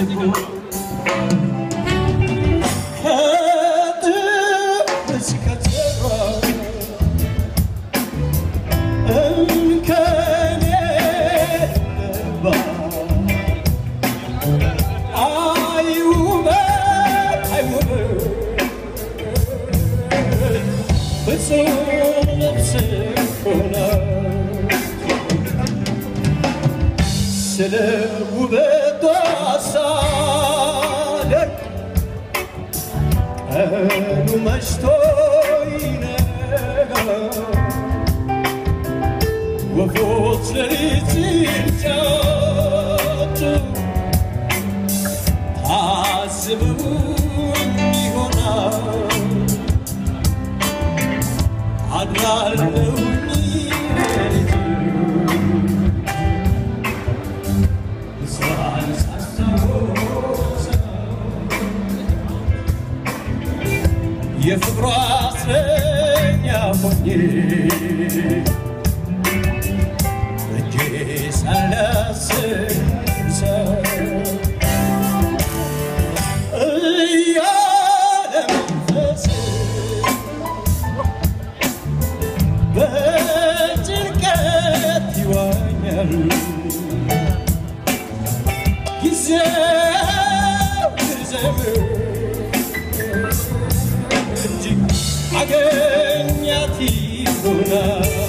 i'm Sous-titrage Société Radio-Canada وفوت لريتي جاتو حاسبون بيهنا عدنا የፍቅሯ እስረኛ ሆኜ እጄ ሳላስሰው soledad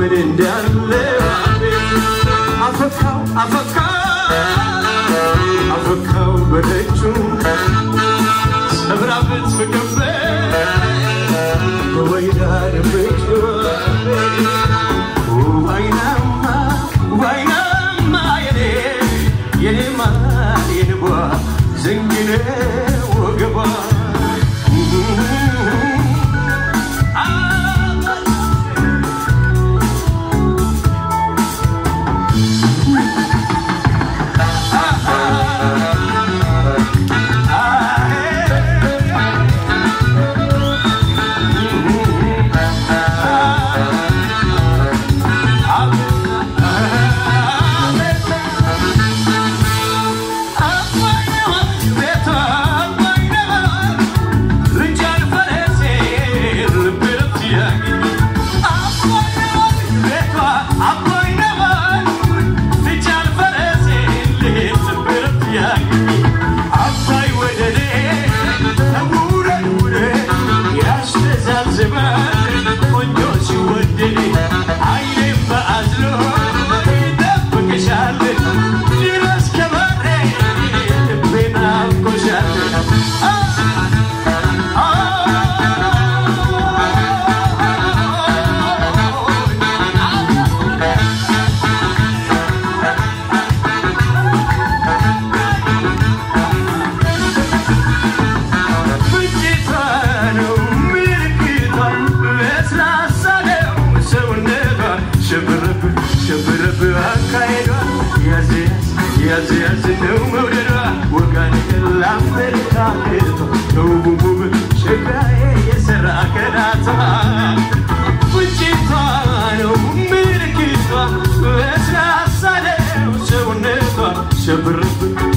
ምን እንዳለ አፈካው አፈካው አፈካው በደጁ ሰብራበት ፍቅቤ በወይዳ ደበቹ ዋይናማ ዘንግነ ወገቧ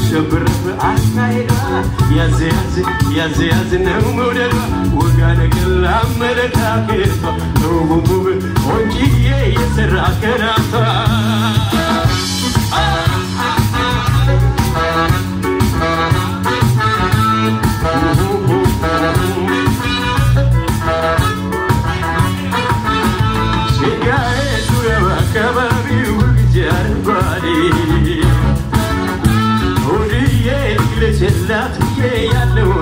ሸብርብ ያዝ ያዝ ያዝ ያዝ ነው መውደዷ ወጋ ነገር ላመለካከቷ ውቡብ ቆንጅዬ የሰራ ከናቷ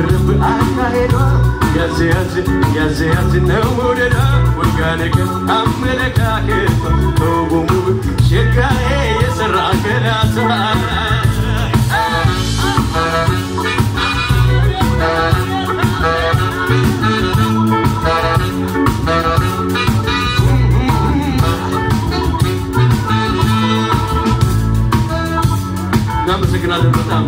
ሸብርብ አካሄዷ ያዝ ያዝ ነው መውደዷ ወጋ ነገር አመለካከቷ ተውቡሙ ሸጋዬ የሰራ ገላቷ እናመሰግናለን በጣም